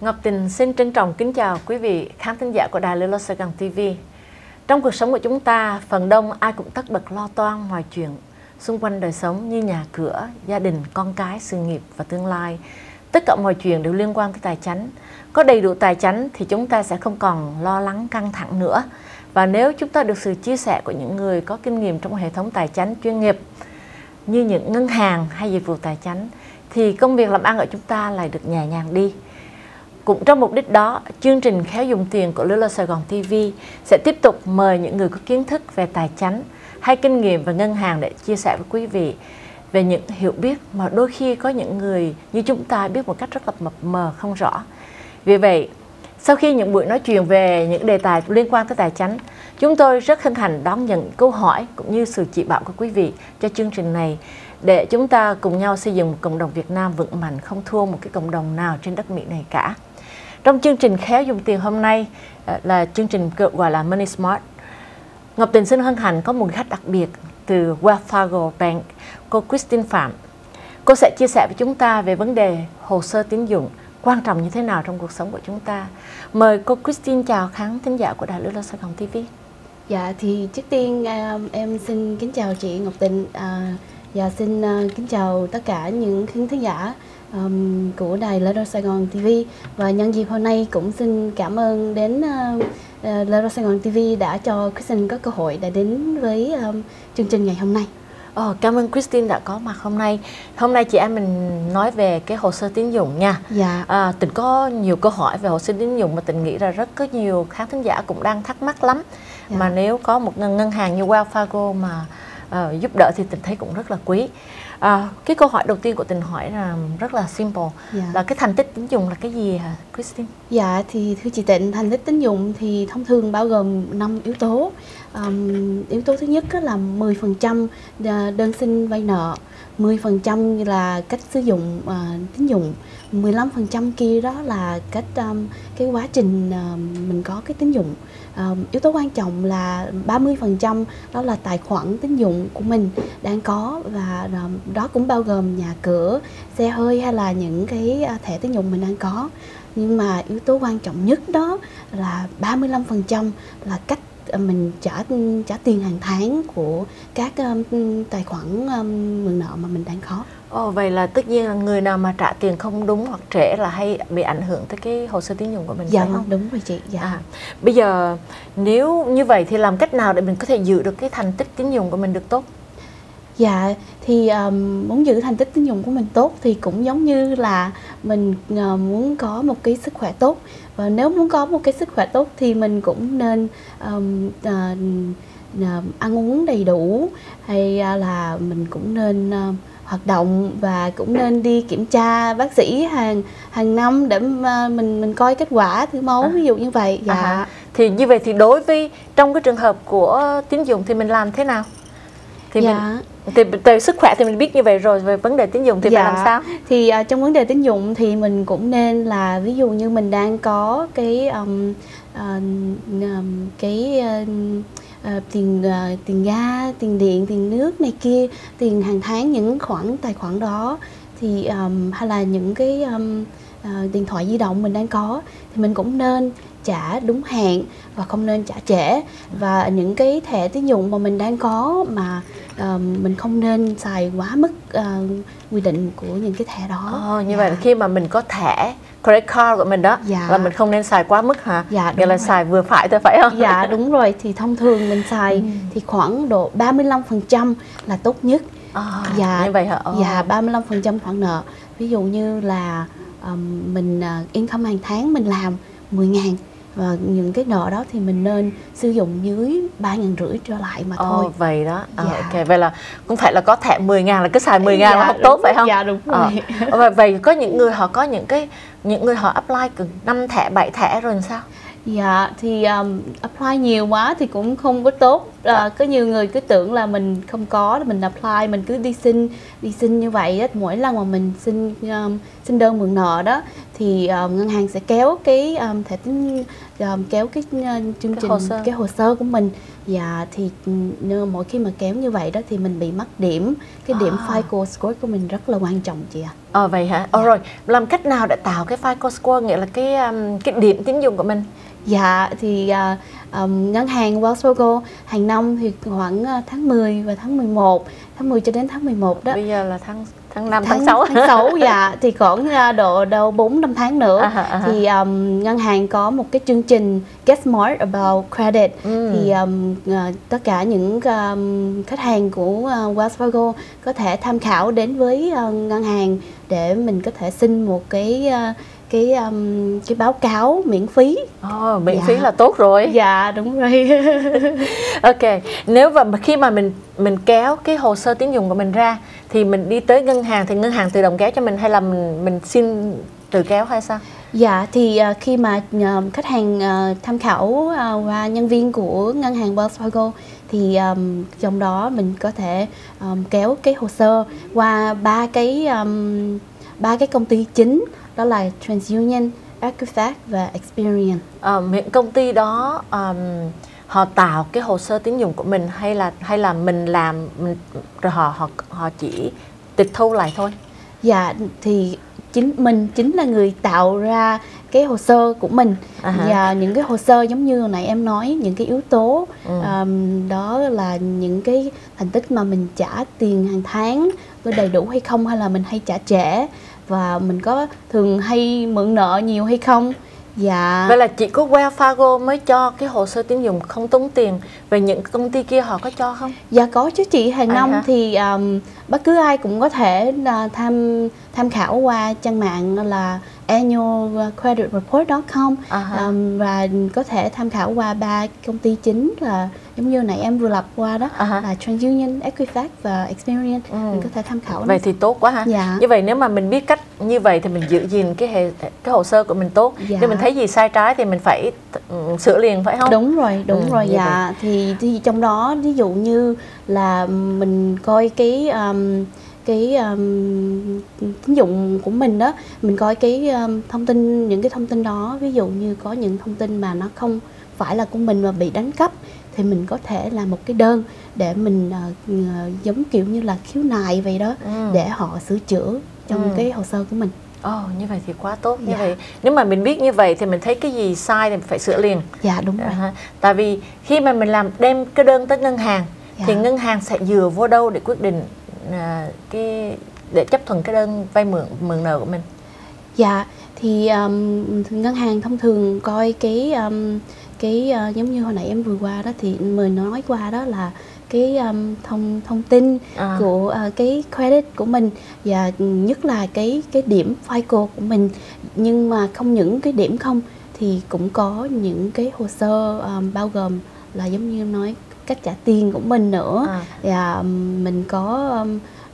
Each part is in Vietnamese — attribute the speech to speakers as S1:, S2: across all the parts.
S1: Ngọc Tình xin trân trọng kính chào quý vị khán thính giả của Đài Lê Lo Sài Gòn TV. Trong cuộc sống của chúng ta, phần đông ai cũng tất bật lo toan mọi chuyện xung quanh đời sống như nhà cửa, gia đình, con cái, sự nghiệp và tương lai. Tất cả mọi chuyện đều liên quan tới tài chính. Có đầy đủ tài chính thì chúng ta sẽ không còn lo lắng căng thẳng nữa. Và nếu chúng ta được sự chia sẻ của những người có kinh nghiệm trong hệ thống tài chính chuyên nghiệp như những ngân hàng hay dịch vụ tài chính thì công việc làm ăn của chúng ta lại được nhẹ nhàng đi. Cũng trong mục đích đó, chương trình Khéo dùng tiền của Lula Sài Gòn TV sẽ tiếp tục mời những người có kiến thức về tài chính hay kinh nghiệm về ngân hàng để chia sẻ với quý vị về những hiểu biết mà đôi khi có những người như chúng ta biết một cách rất là mập mờ không rõ. Vì vậy, sau khi những buổi nói chuyện về những đề tài liên quan tới tài chính, chúng tôi rất hân hạnh đón nhận câu hỏi cũng như sự chỉ bảo của quý vị cho chương trình này để chúng ta cùng nhau xây dựng một cộng đồng Việt Nam vững mạnh không thua một cái cộng đồng nào trên đất Mỹ này cả. Trong chương trình Khéo dùng tiền hôm nay à, là chương trình gọi là Money Smart. Ngọc Tình xin hân hạnh có một khách đặc biệt từ Wells Fargo Bank, cô Christine Phạm. Cô sẽ chia sẻ với chúng ta về vấn đề hồ sơ tín dụng quan trọng như thế nào trong cuộc sống của chúng ta. Mời cô Christine chào khán thính giả của Đài Lưu Lô Sài Gòn TV.
S2: Dạ thì trước tiên à, em xin kính chào chị Ngọc Tình và dạ, xin à, kính chào tất cả những khán thính giả um, của đài Lê Sài Gòn TV và nhân dịp hôm nay cũng xin cảm ơn đến uh, uh, Lê Sài Gòn TV đã cho Christine có cơ hội để đến với um, chương trình ngày hôm nay.
S1: Oh, cảm ơn Christine đã có mặt hôm nay. Hôm nay chị em mình nói về cái hồ sơ tín dụng nha.
S2: Dạ.
S1: À, tình có nhiều câu hỏi về hồ sơ tín dụng mà tình nghĩ là rất có nhiều khán thính giả cũng đang thắc mắc lắm. Dạ. Mà nếu có một ngân, ngân hàng như Wells Fargo mà uh, giúp đỡ thì tình thấy cũng rất là quý. À, cái câu hỏi đầu tiên của tình hỏi là rất là simple dạ. là cái thành tích tín dụng là cái gì hả Christine?
S2: Dạ thì thưa chị Tịnh thành tích tín dụng thì thông thường bao gồm 5 yếu tố um, yếu tố thứ nhất là 10% đơn xin vay nợ 10% là cách sử dụng uh, tín dụng. 15% kia đó là cách um, cái quá trình uh, mình có cái tín dụng. Um, yếu tố quan trọng là 30% đó là tài khoản tín dụng của mình đang có và um, đó cũng bao gồm nhà cửa xe hơi hay là những cái uh, thẻ tín dụng mình đang có. Nhưng mà yếu tố quan trọng nhất đó là 35% là cách mình trả trả tiền hàng tháng của các um, tài khoản um, mượn nợ mà mình đang có.
S1: Ồ, vậy là tất nhiên là người nào mà trả tiền không đúng hoặc trễ là hay bị ảnh hưởng tới cái hồ sơ tín dụng của mình
S2: dạ,
S1: phải không?
S2: đúng rồi chị. Dạ. À,
S1: bây giờ nếu như vậy thì làm cách nào để mình có thể giữ được cái thành tích tín dụng của mình được tốt?
S2: Dạ thì um, muốn giữ thành tích tín dụng của mình tốt thì cũng giống như là mình uh, muốn có một cái sức khỏe tốt và nếu muốn có một cái sức khỏe tốt thì mình cũng nên um, uh, ăn uống đầy đủ hay uh, là mình cũng nên uh, hoạt động và cũng nên đi kiểm tra bác sĩ hàng hàng năm để mình mình coi kết quả thử máu à. ví dụ như vậy. Dạ. À,
S1: thì như vậy thì đối với trong cái trường hợp của tín dụng thì mình làm thế nào thì dạ. mình thì từ sức khỏe thì mình biết như vậy rồi về vấn đề tín dụng thì dạ. phải làm sao
S2: thì uh, trong vấn đề tín dụng thì mình cũng nên là ví dụ như mình đang có cái um, uh, um, cái uh, uh, tiền uh, tiền ga tiền điện tiền nước này kia tiền hàng tháng những khoản tài khoản đó thì um, hay là những cái um, uh, điện thoại di động mình đang có thì mình cũng nên trả đúng hạn và không nên trả trễ và những cái thẻ tín dụng mà mình đang có mà uh, mình không nên xài quá mức uh, quy định của những cái thẻ đó.
S1: Oh, như dạ. vậy là khi mà mình có thẻ credit card của mình đó dạ. là mình không nên xài quá mức hả? Dạ, Nghĩa là rồi. xài vừa phải thôi phải không?
S2: Dạ đúng rồi thì thông thường mình xài ừ. thì khoảng độ 35% là tốt nhất.
S1: À, dạ, như vậy hả?
S2: Oh. Dạ 35% khoản nợ. Ví dụ như là um, mình uh, income hàng tháng mình làm 10 ngàn và những cái nợ đó thì mình nên sử dụng dưới ba ngàn rưỡi trở lại mà thôi.
S1: oh, vậy đó. À, dạ. ok vậy là cũng phải là có thẻ 10 ngàn là cứ xài 10 ngàn dạ, là không tốt phải không?
S2: Dạ đúng rồi.
S1: À, vậy có những người họ có những cái những người họ apply từ năm thẻ 7 thẻ rồi sao?
S2: Dạ thì um, apply nhiều quá thì cũng không có tốt. À, có nhiều người cứ tưởng là mình không có mình apply mình cứ đi xin đi xin như vậy á. Mỗi lần mà mình xin um, xin đơn mượn nợ đó thì um, ngân hàng sẽ kéo cái um, thẻ tín um, kéo cái uh, chương
S1: Cái
S2: trình
S1: hồ sơ.
S2: cái hồ sơ của mình và thì ừ, mỗi khi mà kéo như vậy đó thì mình bị mất điểm cái điểm
S1: À.
S2: FICO score của mình rất là quan trọng chị ạ
S1: Ờ vậy hả? Ờ rồi, làm cách nào để tạo cái FICO score nghĩa là cái um, cái điểm tín dụng của mình?
S2: Dạ thì à, ừm, ngân hàng Wells Fargo hàng năm thì khoảng à, tháng 10 và tháng 11, tháng 10 cho đến tháng 11 đó.
S1: Bây giờ là tháng tháng 5 tháng 6.
S2: tháng 6 dạ thì khoảng à, độ đâu 4 5 tháng nữa
S1: à ha.
S2: thì ừm, ngân hàng có một cái chương trình Get Smart About Credit
S1: Ừ.
S2: thì à, tất cả những ừm, khách hàng của à, Wells Fargo có thể tham khảo đến với à, ngân hàng để mình có thể xin một cái à, cái ừm, cái báo cáo miễn phí
S1: Ồ, miễn
S2: Dạ.
S1: phí là tốt rồi.
S2: dạ đúng rồi
S1: Ok, nếu mà mà khi mà mình mình kéo cái hồ sơ tín dụng của mình ra thì mình đi tới ngân hàng thì ngân hàng tự động kéo cho mình hay là mình mình xin tự kéo hay sao?
S2: Dạ thì à, khi mà à, khách hàng à, tham khảo à, qua nhân viên của ngân hàng Wells Fargo thì um, trong đó mình có thể um, kéo cái hồ sơ qua ba cái um, ba cái công ty chính đó là TransUnion, Equifax và Experian.
S1: Ờ, những công ty đó um, họ tạo cái hồ sơ tín dụng của mình hay là hay là mình làm mình, rồi họ họ họ chỉ tịch thu lại thôi.
S2: Dạ thì chính mình chính là người tạo ra cái hồ sơ của mình
S1: À ha.
S2: và những cái hồ sơ giống như hồi nãy em nói những cái yếu tố
S1: Ừ.
S2: um, đó là những cái thành tích mà mình trả tiền hàng tháng có đầy đủ hay không hay là mình hay trả trễ và mình có thường hay mượn nợ nhiều hay không dạ
S1: Vậy là chỉ có Wells Fargo mới cho cái hồ sơ tín dụng không tốn tiền. Về những công ty kia họ có cho không?
S2: Dạ có chứ chị hàng
S1: À
S2: năm
S1: hả?
S2: thì um, bất cứ ai cũng có thể là tham tham khảo qua trang mạng là annualcreditreport.com
S1: À ha.
S2: um, và có thể tham khảo qua ba công ty chính là giống như nãy em vừa lập qua đó
S1: À ha.
S2: là TransUnion, Equifax và Experian
S1: Ừ.
S2: mình có thể tham khảo
S1: Vậy thì tốt quá ha.
S2: Dạ.
S1: Như vậy nếu mà mình biết cách như vậy thì mình giữ gìn cái hệ cái hồ sơ của mình tốt.
S2: Dạ.
S1: Nếu mình thấy gì sai trái thì mình phải ừ, sửa liền phải không?
S2: đúng rồi đúng
S1: Ừ,
S2: rồi dạ thì, thì trong đó ví dụ như là mình coi cái um, cái um, tín dụng của mình đó mình coi cái um, thông tin những cái thông tin đó ví dụ như có những thông tin mà nó không phải là của mình mà bị đánh cắp thì mình có thể làm một cái đơn để mình ờ, giống kiểu như là khiếu nại vậy đó
S1: Ừ.
S2: để họ sửa chữa trong
S1: Ừ.
S2: cái hồ sơ của mình
S1: Ồ, như vậy thì quá tốt. Như
S2: Dạ.
S1: vậy nếu mà mình biết như vậy thì mình thấy cái gì sai thì mình phải sửa liền.
S2: dạ đúng rồi
S1: ha. Tại vì khi mà mình làm đem cái đơn tới ngân hàng
S2: Dạ.
S1: thì ngân hàng sẽ dựa vô đâu để quyết định à, cái để chấp thuận cái đơn vay mượn mượn nợ của mình.
S2: Dạ thì um, ngân hàng thông thường coi cái um, cái uh, giống như hồi nãy em vừa qua đó thì mình nói qua đó là cái um, thông thông tin
S1: À.
S2: của uh, cái credit của mình và nhất là cái cái điểm FICO của mình nhưng mà không những cái điểm không thì cũng có những cái hồ sơ um, bao gồm là giống như em nói cách trả tiền của mình nữa
S1: À.
S2: và mình có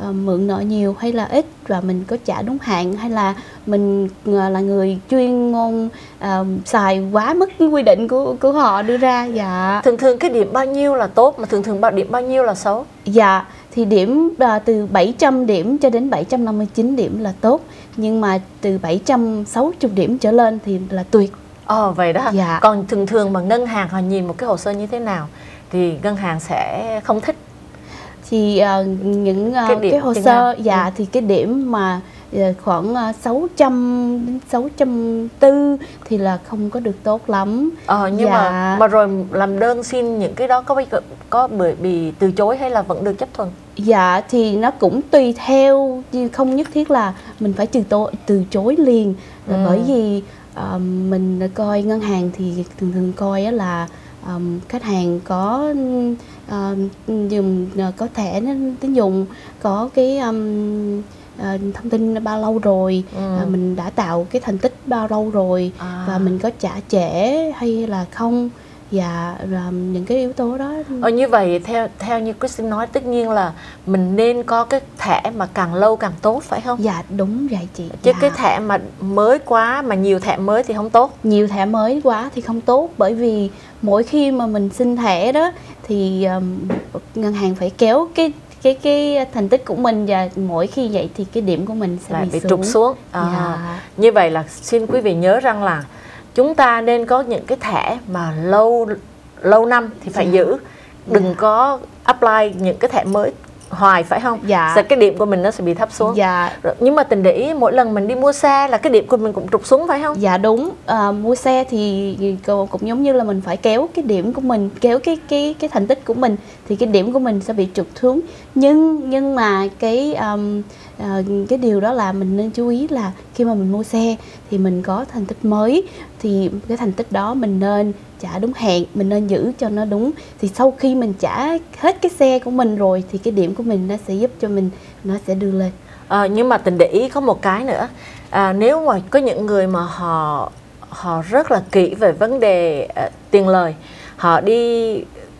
S2: um, mượn nợ nhiều hay là ít và mình có trả đúng hạn hay là mình uh, là người chuyên môn um, xài quá mức quy định của của họ đưa ra dạ
S1: Thường thường cái điểm bao nhiêu là tốt mà thường thường bao điểm bao nhiêu là xấu?
S2: dạ thì điểm à, từ 700 điểm cho đến 759 điểm là tốt nhưng mà từ 760 điểm trở lên thì là tuyệt
S1: Ồ vậy đó.
S2: Dạ.
S1: Còn thường thường mà ngân hàng họ nhìn một cái hồ sơ như thế nào thì ngân hàng sẽ không thích.
S2: thì à, những à,
S1: Cái
S2: cái,
S1: điểm
S2: hồ
S1: chừng
S2: sơ dạ
S1: Ừ.
S2: thì cái điểm mà à, khoảng à, 600 đến 640 thì là không có được tốt lắm
S1: Ờ nhưng mà
S2: Dạ.
S1: mà rồi làm đơn xin những cái đó có bị có bị, bị từ chối hay là vẫn được chấp thuận?
S2: Dạ thì nó cũng tùy theo chứ không nhất thiết là mình phải từ to, từ chối liền
S1: Ừ.
S2: bởi vì um, mình coi ngân hàng thì thường thường coi là um, khách hàng có dùng uh, có thẻ tín dụng có cái um, uh, thông tin bao lâu rồi
S1: Ừ.
S2: uh, mình đã tạo cái thành tích bao lâu rồi
S1: À.
S2: và mình có trả trễ hay là không và um, những cái yếu tố đó
S1: Ờ, như vậy theo theo như Christine nói tất nhiên là mình nên có cái thẻ mà càng lâu càng tốt phải không?
S2: dạ đúng vậy chị
S1: Chứ
S2: dạ.
S1: cái thẻ mà mới quá mà nhiều thẻ mới thì không tốt.
S2: nhiều thẻ mới quá thì không tốt bởi vì mỗi khi mà mình xin thẻ đó thì um, ngân hàng phải kéo cái cái cái thành tích của mình và mỗi khi vậy thì cái điểm của mình sẽ
S1: lại
S2: bị,
S1: bị
S2: xuống.
S1: trục xuống à,
S2: Dạ.
S1: như vậy là xin quý vị nhớ rằng là chúng ta nên có những cái thẻ mà lâu lâu năm thì phải
S2: Dạ.
S1: giữ đừng
S2: Dạ.
S1: có apply những cái thẻ mới hoài phải không?
S2: Dạ.
S1: Sẽ cái điểm của mình nó sẽ bị thấp xuống.
S2: Dạ.
S1: Rồi, nhưng mà tình để ý mỗi lần mình đi mua xe là cái điểm của mình cũng trục xuống phải không?
S2: Dạ đúng, à, mua xe thì cũng cũng giống như là mình phải kéo cái điểm của mình, kéo cái cái cái thành tích của mình thì cái điểm của mình sẽ bị trục xuống. Nhưng nhưng mà cái um, cái điều đó là mình nên chú ý là khi mà mình mua xe thì mình có thành tích mới thì cái thành tích đó mình nên trả đúng hẹn, mình nên giữ cho nó đúng. Thì sau khi mình trả hết cái xe của mình rồi thì cái điểm của mình nó sẽ giúp cho mình nó sẽ đưa lên.
S1: Ờ, nhưng mà tình để ý có một cái nữa à, nếu mà có những người mà họ họ rất là kỹ về vấn đề ờ, tiền lời họ đi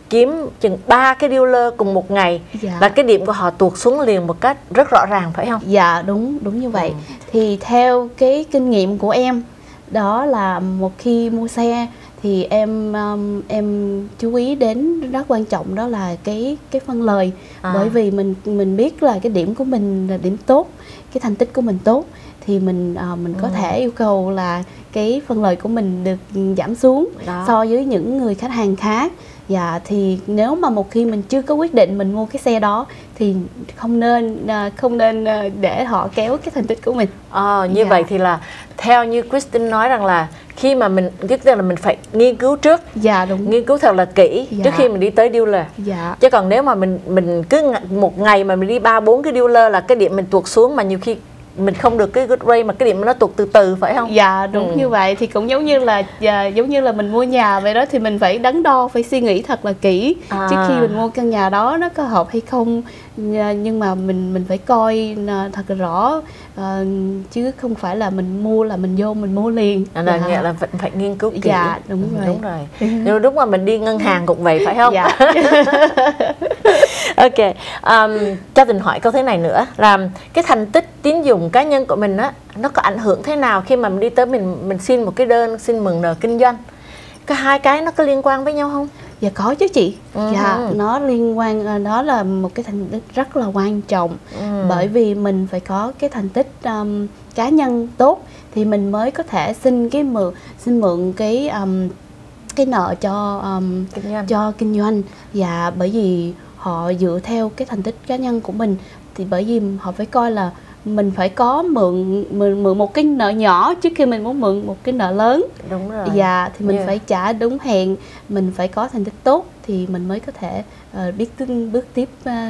S1: kiếm chừng ba cái dealer cùng một ngày
S2: Dạ.
S1: là cái điểm của họ tuột xuống liền một cách rất rõ ràng phải không
S2: Dạ đúng đúng như vậy.
S1: Ừ.
S2: Thì theo cái kinh nghiệm của em đó là một khi mua xe thì em um, em chú ý đến rất quan trọng đó là cái cái phân lời
S1: À.
S2: bởi vì mình mình biết là cái điểm của mình là điểm tốt cái thành tích của mình tốt thì mình ờ, mình có
S1: Ừ.
S2: thể yêu cầu là cái phân lời của mình được giảm xuống
S1: Đó.
S2: so với những người khách hàng khác dạ thì nếu mà một khi mình chưa có quyết định mình mua cái xe đó thì không nên à, không nên à, để họ kéo cái thành tích của mình.
S1: Ờ, như
S2: Dạ.
S1: vậy thì là theo như Christine nói rằng là khi mà mình tức là mình phải nghiên cứu trước.
S2: Dạ đúng.
S1: Nghiên cứu thật là kỹ
S2: Dạ.
S1: trước khi mình đi tới dealer.
S2: Dạ.
S1: Chứ còn nếu mà mình mình cứ một ngày mà mình đi ba bốn cái dealer là cái điểm mình tuột xuống mà nhiều khi mình không được cái good rate mà cái điểm nó tuột từ từ phải không?
S2: Dạ đúng
S1: Ừ.
S2: như vậy. Thì cũng giống như là dạ, giống như là mình mua nhà vậy đó thì mình phải đắn đo phải suy nghĩ thật là kỹ.
S1: À.
S2: trước khi mình mua căn nhà đó nó có hợp hay không. Dạ, nhưng mà mình mình phải coi à, thật là rõ. À, chứ không phải là mình mua là mình vô mình mua liền.
S1: À, là
S2: Dạ.
S1: nghĩa là vẫn phải nghiên cứu kỹ.
S2: Dạ, đúng
S1: Ừ,
S2: rồi.
S1: đúng rồi. Nhưng lúc mà mình đi ngân hàng cũng vậy phải không?
S2: Dạ
S1: ok um, cho tình hỏi câu thế này nữa là cái thành tích tín dụng cá nhân của mình á nó có ảnh hưởng thế nào khi mà mình đi tới mình mình xin một cái đơn xin mừng nợ kinh doanh cái hai cái nó có liên quan với nhau không
S2: Dạ có chứ chị.
S1: Ừ.
S2: Dạ nó liên quan à, đó là một cái thành tích rất là quan trọng.
S1: Ừ.
S2: Bởi vì mình phải có cái thành tích um, cá nhân tốt thì mình mới có thể xin cái mượn xin mượn cái um, cái nợ cho um,
S1: kinh doanh
S2: cho kinh doanh và bởi vì họ dựa theo cái thành tích cá nhân của mình thì bởi vì họ phải coi là mình phải có mượn mượn, mượn một cái nợ nhỏ trước khi mình muốn mượn một cái nợ lớn
S1: đúng rồi
S2: Dạ thì mình
S1: Yeah.
S2: phải trả đúng hẹn, mình phải có thành tích tốt thì mình mới có thể ờ, biết tin bước tiếp ờ,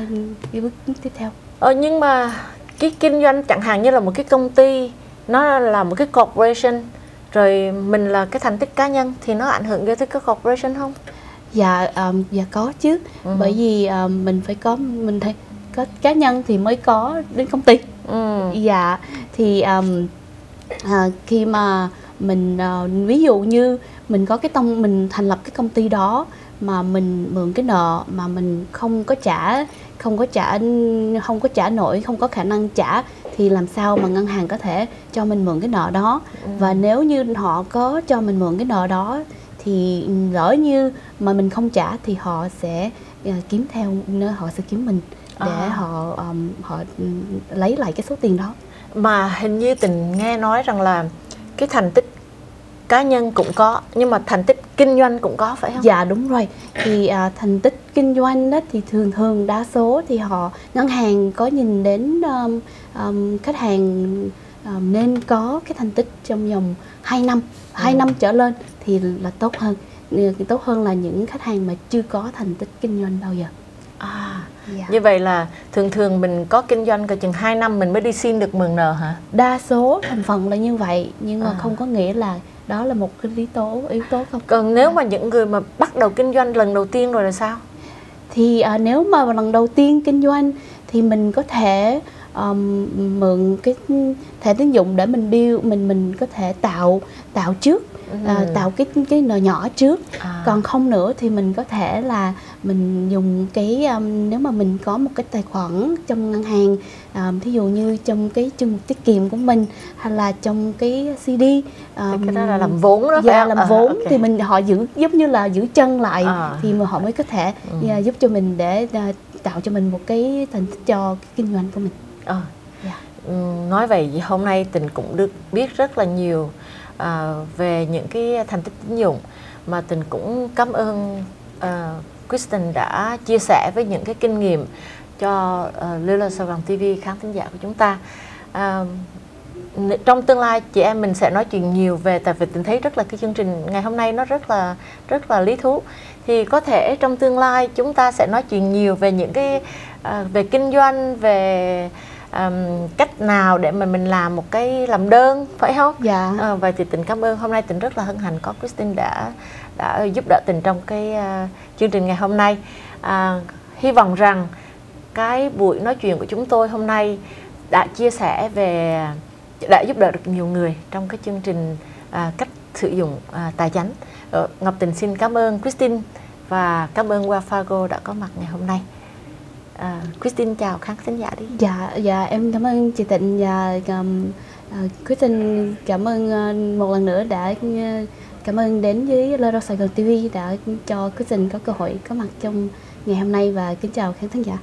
S2: cái bước tiếp theo.
S1: Ờ, nhưng mà cái kinh doanh chẳng hạn như là một cái công ty nó là một cái corporation rồi mình là cái thành tích cá nhân thì nó ảnh hưởng tới cái corporation không?
S2: Dạ ờm, dạ có chứ.
S1: Ừ.
S2: Bởi vì ờm, mình phải có mình thấy có cá nhân thì mới có đến công ty.
S1: Ừ.
S2: Dạ thì ờm, à, khi mà mình ờ, ví dụ như mình có cái tông mình thành lập cái công ty đó mà mình mượn cái nợ mà mình không có trả không có trả không có trả nổi không có khả năng trả thì làm sao mà ngân hàng có thể cho mình mượn cái nợ đó và nếu như họ có cho mình mượn cái nợ đó thì lỡ như mà mình không trả thì họ sẽ ờ, kiếm theo họ sẽ kiếm mình để
S1: À.
S2: họ ờm, họ lấy lại cái số tiền đó
S1: Mà hình như tình nghe nói rằng là cái thành tích cá nhân cũng có nhưng mà thành tích kinh doanh cũng có phải không?
S2: Dạ đúng rồi. Thì à, thành tích kinh doanh đó thì thường thường đa số thì họ ngân hàng có nhìn đến um, um, khách hàng um, nên có cái thành tích trong vòng 2 năm, 2
S1: Ừ.
S2: năm trở lên thì là tốt hơn. Tốt hơn là những khách hàng mà chưa có thành tích kinh doanh bao giờ.
S1: À,
S2: Dạ.
S1: như vậy là thường thường mình có kinh doanh cả chừng 2 năm mình mới đi xin được mượn nợ hả?
S2: Đa số thành phần là như vậy nhưng mà
S1: À.
S2: không có nghĩa là đó là một cái yếu tố yếu tố không.
S1: Còn nếu mà những người mà bắt đầu kinh doanh lần đầu tiên rồi là sao?
S2: thì à, nếu mà lần đầu tiên kinh doanh thì mình có thể um, mượn cái thẻ tín dụng để mình build mình mình có thể tạo tạo trước
S1: Ừ.
S2: tạo cái cái nợ nhỏ trước
S1: À.
S2: còn không nữa thì mình có thể là mình dùng cái um, nếu mà mình có một cái tài khoản trong ngân hàng um, thí dụ như trong cái chương mục tiết kiệm của mình hay là trong cái CD um,
S1: cái đó là làm vốn đó
S2: dạ
S1: không?
S2: làm
S1: À,
S2: vốn
S1: ok.
S2: thì mình họ giữ giống như là giữ chân lại
S1: À.
S2: thì mà họ mới có thể
S1: Ừ.
S2: à, giúp cho mình để à, tạo cho mình một cái thành tích cho cái kinh doanh của mình
S1: Ờ,
S2: dạ.
S1: Ừ, nói vậy hôm nay tình cũng được biết rất là nhiều à, về những cái thành tích tín dụng mà tình cũng cảm ơn à, Kristen đã chia sẻ với những cái kinh nghiệm cho uh, Lila Sài Gòn TV khán thính giả của chúng ta. À, trong tương lai chị em mình sẽ nói chuyện nhiều về tại vì tình thấy rất là cái chương trình ngày hôm nay nó rất là rất là lý thú. Thì có thể trong tương lai chúng ta sẽ nói chuyện nhiều về những cái à, về kinh doanh về ừm, cách nào để mà mình làm một cái làm đơn phải không?
S2: dạ
S1: À, vậy thì tình cảm ơn hôm nay tình rất là hân hạnh có Christine đã đã giúp đỡ tình trong cái à, chương trình ngày hôm nay. À, hy vọng rằng cái buổi nói chuyện của chúng tôi hôm nay đã chia sẻ về đã giúp đỡ được nhiều người trong cái chương trình à, cách sử dụng à, tài chính. Ờ, Ngọc Tình xin cảm ơn Christine và cảm ơn Wells Fargo đã có mặt ngày hôm nay. À, Christine chào khán thính giả đi.
S2: Dạ, dạ em cảm ơn chị Tịnh và um, uh, cảm ơn uh, một lần nữa đã uh, cảm ơn đến với Lero Sài Gòn TV đã cho Christine có cơ hội có mặt trong ngày hôm nay và kính chào khán thính giả.